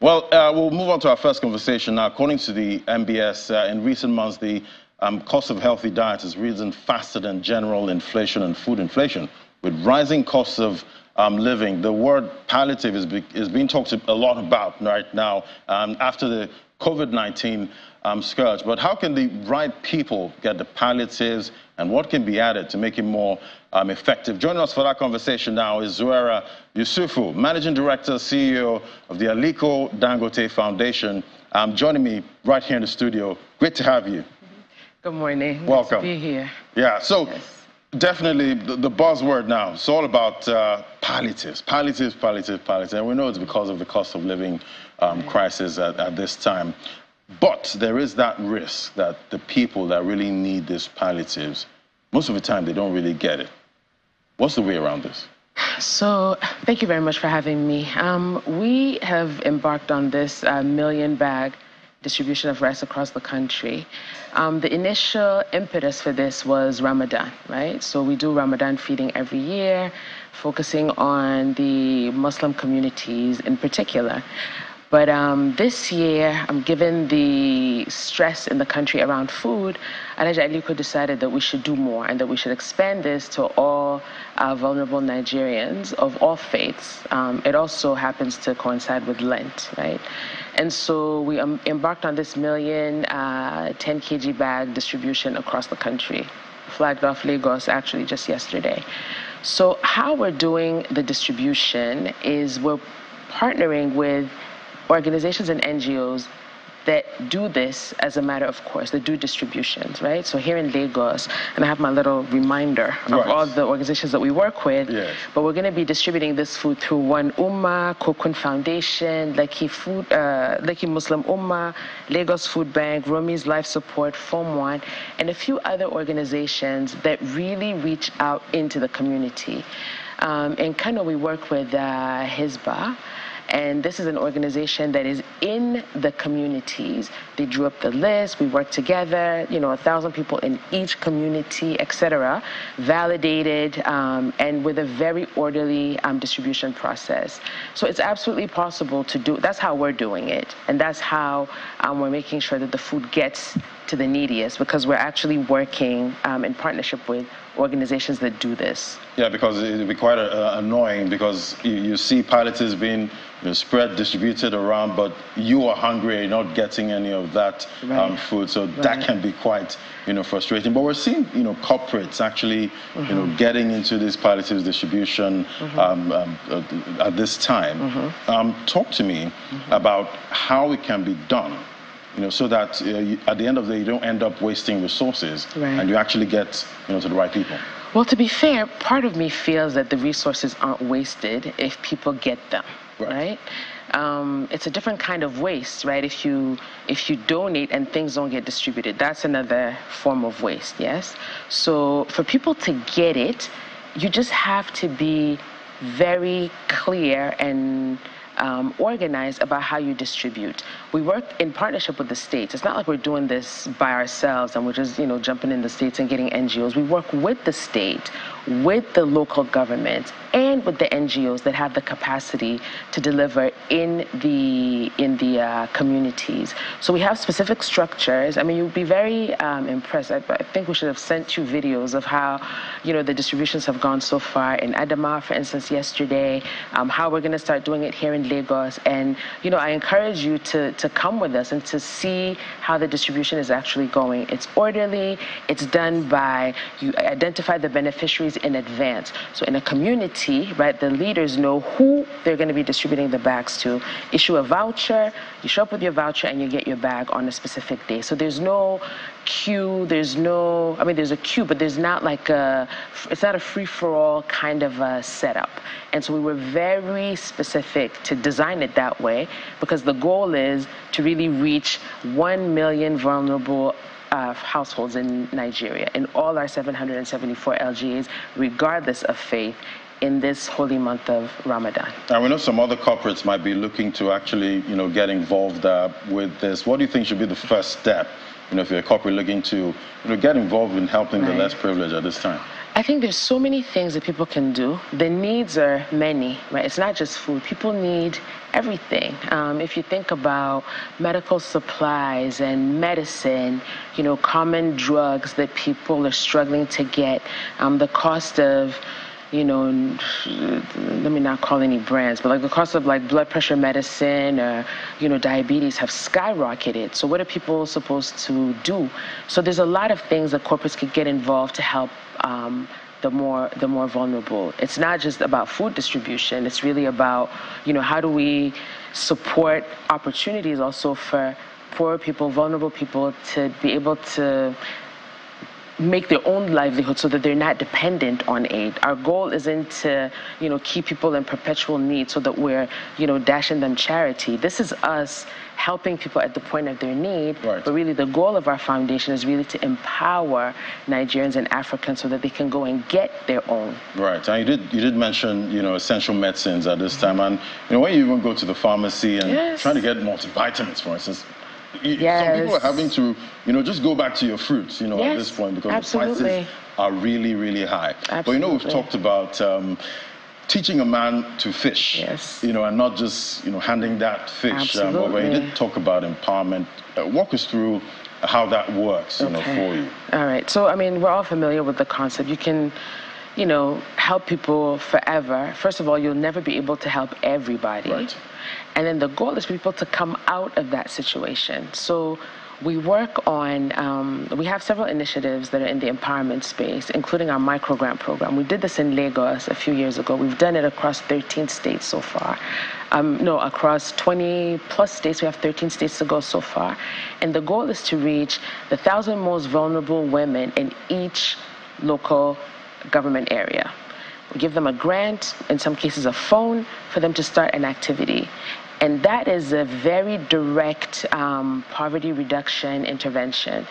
Well, uh, we'll move on to our first conversation now. According to the NBS, uh, in recent months, the um, cost of healthy diet has risen faster than general inflation and food inflation. With rising costs of um, living, the word palliative is, be, is being talked a lot about right now um, after the COVID-19 um, scourge. But how can the right people get the palliatives and what can be added to make it more um, effective? Joining us for that conversation now is Zouera Youssoufou, Managing Director, CEO of the Aliko Dangote Foundation. Um, joining me right here in the studio. Great to have you. Good morning. Welcome. Nice to be here. Yeah, so yes. Definitely the, the, buzzword now, it's all about uh, palliatives, palliatives, palliatives, palliatives. And we know it's because of the cost of living um, crisis at, at this time. But there is that risk that the people that really need these palliatives, most of the time, they don't really get it. What's the way around this? So, thank you very much for having me. Um, we have embarked on this uh, million bag distribution of rice across the country. Um, the initial impetus for this was Ramadan, right? So we do Ramadan feeding every year, focusing on the Muslim communities in particular. But um, this year, um, given the stress in the country around food, Alhaji Aliko decided that we should do more and that we should expand this to all uh, vulnerable Nigerians of all faiths. Um, it also happens to coincide with Lent, right? And so we um, embarked on this million uh, 10 kg bag distribution across the country, flagged off Lagos actually just yesterday. So how we're doing the distribution is we're partnering with organizations and NGOs that do this as a matter of course, that do distributions, right? So here in Lagos, and I have my little reminder of right. all the organizations that we work with, yes. but we're going to be distributing this food through One Ummah, Kokun Foundation, Lekki Food, uh, Lekki Muslim Ummah, Lagos Food Bank, Rumi's Life Support, Form One, and a few other organizations that really reach out into the community. Um, in Kano, we work with uh. And this is an organization that is in the communities. They drew up the list, we worked together, you know, a thousand people in each community, etc., validated, um, and with a very orderly um, distribution process. So it's absolutely possible to do, that's how we're doing it. And that's how um, we're making sure that the food gets to the neediest because we're actually working um, in partnership with organizations that do this. Yeah, because it would be quite uh, annoying because you, you see palliatives being you know, spread, distributed around, but you are hungry, you're not getting any of that um, right. um, food. So right. that can be quite, you know, frustrating. But we're seeing, you know, corporates actually, mm-hmm. you know, mm-hmm. getting into this palliatives distribution mm-hmm. um, um, uh, at this time. Mm-hmm. Um, talk to me mm-hmm. about how it can be done you know, so that uh, you, at the end of the day, you don't end up wasting resources right. and you actually get, you know, to the right people. Well, to be fair, part of me feels that the resources aren't wasted if people get them, right? right? Um, it's a different kind of waste, right? If you if you donate and things don't get distributed, that's another form of waste, yes. So for people to get it, you just have to be very clear and um, organized about how you distribute. We work in partnership with the states. It's not like we're doing this by ourselves and we're just, you know, jumping in the states and getting NGOs. We work with the state, with the local government, and with the NGOs that have the capacity to deliver in the in the uh, communities. So we have specific structures. I mean, you'd be very um, impressed. I, I, think we should have sent you videos of how, you know, the distributions have gone so far in Adama, for instance, yesterday. Um, how we're going to start doing it here in Lagos, and you know, I encourage you to to come with us and to see how the distribution is actually going. It's orderly. It's done by you identify the beneficiaries in advance. So in a community right, the leaders know who they're going to be distributing the bags to. Issue a voucher, you show up with your voucher, and you get your bag on a specific day. So there's no queue, there's no, I mean, there's a queue, but there's not like a, it's not a free for all kind of a setup. And so we were very specific to design it that way because the goal is to really reach 1 million vulnerable uh, households in Nigeria, in all our 774 LGAs, regardless of faith, in this holy month of Ramadan. And we know some other corporates might be looking to actually, you know, get involved uh, with this. What do you think should be the first step? You know, if you're a corporate looking to, you know, get involved in helping right. the less privileged at this time. I think there's so many things that people can do. The needs are many, right? It's not just food. People need everything. Um, if you think about medical supplies and medicine, you know, common drugs that people are struggling to get, um, the cost of you know, let me not call any brands, but like the cost of like blood pressure medicine or, you know, diabetes have skyrocketed. So what are people supposed to do? So there's a lot of things that corporates could get involved to help um, the more the more vulnerable. It's not just about food distribution. It's really about, you know, how do we support opportunities also for poor people, vulnerable people to be able to make their own livelihood so that they're not dependent on aid. Our goal isn't to, you know, keep people in perpetual need so that we're, you know, dashing them charity. This is us helping people at the point of their need. Right. But really, the goal of our foundation is really to empower Nigerians and Africans so that they can go and get their own. Right. And you did you did mention you know essential medicines at this time, and you know when you even go to the pharmacy and yes. trying to get multivitamins, for instance, yes. some people are having to, you know, just go back to your fruits, you know, yes, at this point because absolutely. the prices are really, really high. Absolutely. But you know, we've talked about um, teaching a man to fish, yes. you know, and not just, you know, handing that fish um, over. You did talk about empowerment. Uh, walk us through how that works, you okay. know, for you. All right. So, I mean, we're all familiar with the concept. You can you know, help people forever. First of all, you'll never be able to help everybody. Right. And then the goal is for people to come out of that situation. So we work on, um, we have several initiatives that are in the empowerment space, including our micro grant program. We did this in Lagos a few years ago. We've done it across 13 states so far. Um, no, across 20 plus states, we have 13 states to go so far. And the goal is to reach the thousand most vulnerable women in each local government area. We give them a grant, in some cases a phone, for them to start an activity. And that is a very direct um, poverty reduction intervention.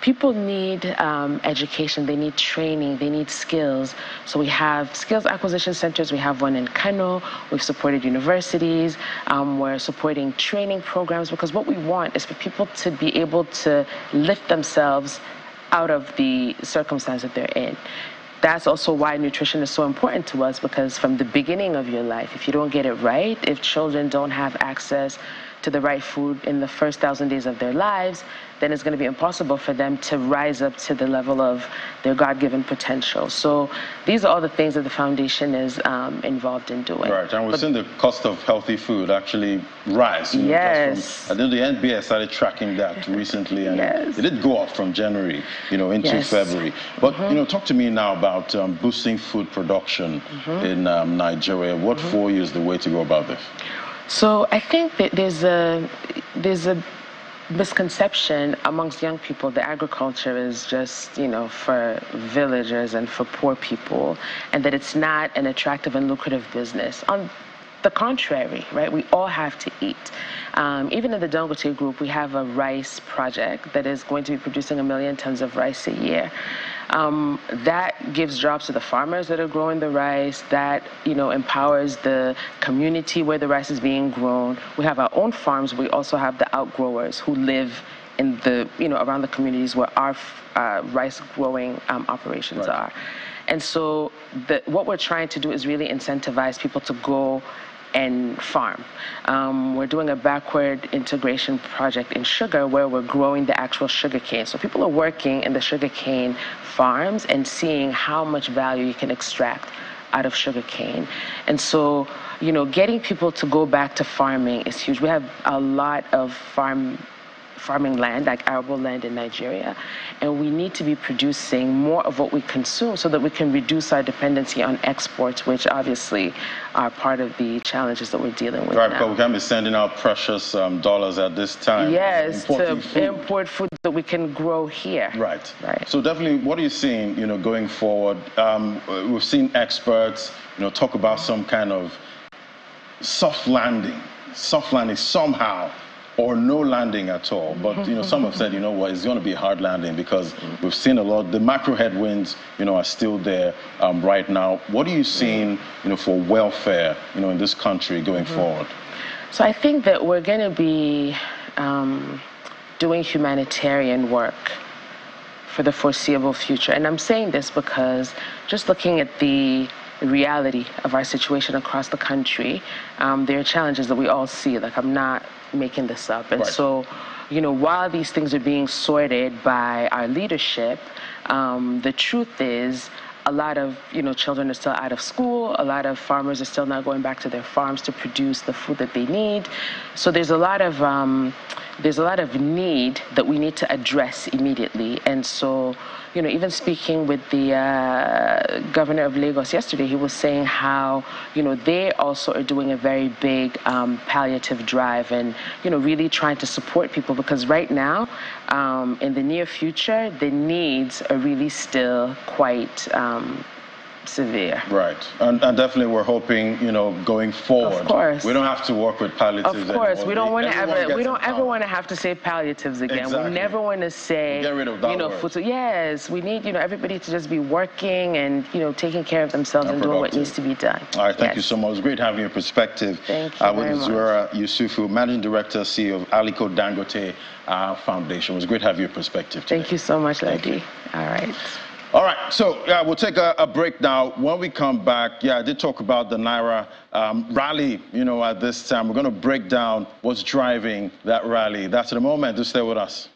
People need um, education, they need training, they need skills. So we have skills acquisition centers. We have one in Kano. We've supported universities. Um, we're supporting training programs because what we want is for people to be able to lift themselves out of the circumstance that they're in that's also why nutrition is so important to us because from the beginning of your life, if you don't get it right, if children don't have access to the right food in the first thousand days of their lives, then it's going to be impossible for them to rise up to the level of their God-given potential. So these are all the things that the foundation is um, involved in doing. Right, and we've but, seen the cost of healthy food actually rise. You know, yes. From, I think the NBS started tracking that recently, and yes. it, it, did go up from January, you know, into yes. February. But mm-hmm. you know, talk to me now about um, boosting food production mm-hmm. in um, Nigeria. What mm-hmm. for you is the way to go about this? So I think that there's a there's a misconception amongst young people that agriculture is just you know for villagers and for poor people, and that it's not an attractive and lucrative business. On the contrary, right? We all have to eat. Um, even in the Dangote Group, we have a rice project that is going to be producing a million tons of rice a year. Um, that gives jobs to the farmers that are growing the rice. That you know empowers the community where the rice is being grown. We have our own farms. We also have the outgrowers who live in the you know around the communities where our uh, rice growing um, operations right. are. And so the, what we're trying to do is really incentivize people to go and farm. Um, we're doing a backward integration project in sugar where we're growing the actual sugar cane. So people are working in the sugar cane farms and seeing how much value you can extract out of sugar cane. And so, you know, getting people to go back to farming is huge. We have a lot of farm farming land, like arable land in Nigeria, and we need to be producing more of what we consume so that we can reduce our dependency on exports, which obviously are part of the challenges that we're dealing with. Right, now. but we can't be sending out precious um, dollars at this time. Yes, to food. import food that we can grow here. Right. Right. So definitely, what are you seeing? You know, going forward, um, we've seen experts, you know, talk about some kind of soft landing, soft landing somehow or no landing at all. But you know, some have said, you know what, it's going to be a hard landing because we've seen a lot. The macro headwinds, you know, are still there um, right now. What are you seeing, you know, for welfare, you know, in this country going mm-hmm. forward? So I think that we're going to be um, doing humanitarian work for the foreseeable future. And I'm saying this because just looking at the reality of our situation across the country, um, there are challenges that we all see. Like, I'm not making this up. And Right. so, you know, while these things are being sorted by our leadership, um, the truth is, a lot of you know children are still out of school. A lot of farmers are still not going back to their farms to produce the food that they need. So there's a lot of um, there's a lot of need that we need to address immediately. And so, you know, even speaking with the uh, governor of Lagos yesterday, he was saying how you know they also are doing a very big um, palliative drive and you know really trying to support people because right now, um, in the near future, the needs are really still quite um, severe. Right, and, and definitely we're hoping, you know, going forward, Of course. we don't have to work with palliatives Of course, anymore. we don't want to ever we don't ever want to have to say palliatives again. Exactly. We never want to say Get rid of that you know word. Yes, we need you know everybody to just be working and you know taking care of themselves and, And doing what needs to be done. All right, thank you so much. It was great having your perspective. Thank you uh, with. Zura Youssoufou, Managing Director, CEO of Aliko Dangote uh, Foundation. It was great having your perspective today. Thank you so much. Lady. All right. All right, so yeah, we'll take a, a break now. When we come back, yeah, I did talk about the Naira um, rally, you know, at this time. We're going to break down what's driving that rally. That's in a moment. Do stay with us.